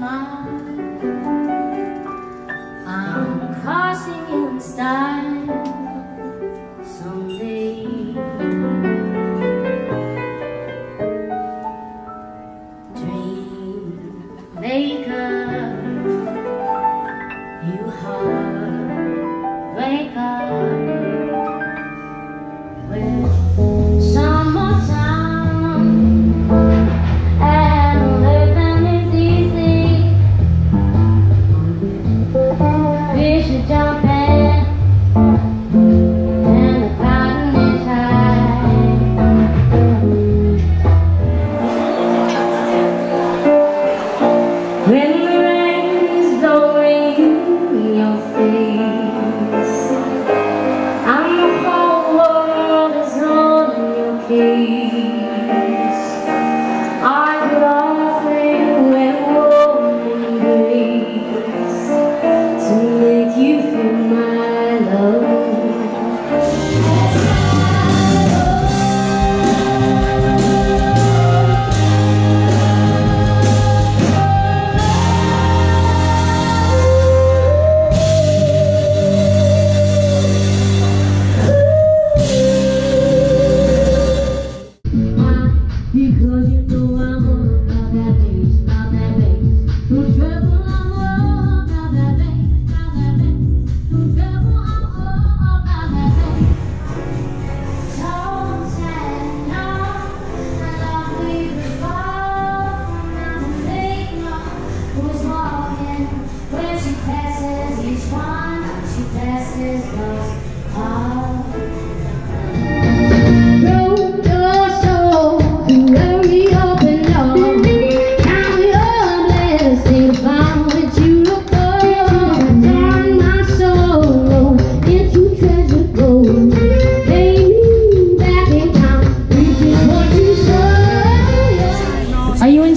mile. I'm crossing you in style. to jump.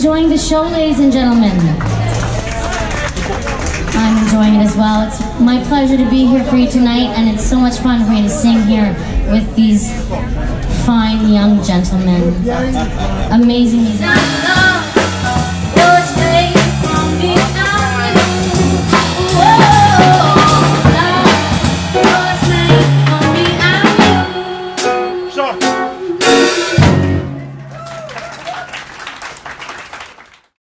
enjoying the show, ladies and gentlemen? I'm enjoying it as well. It's my pleasure to be here for you tonight, and it's so much fun for me to sing here with these fine young gentlemen. Amazing music.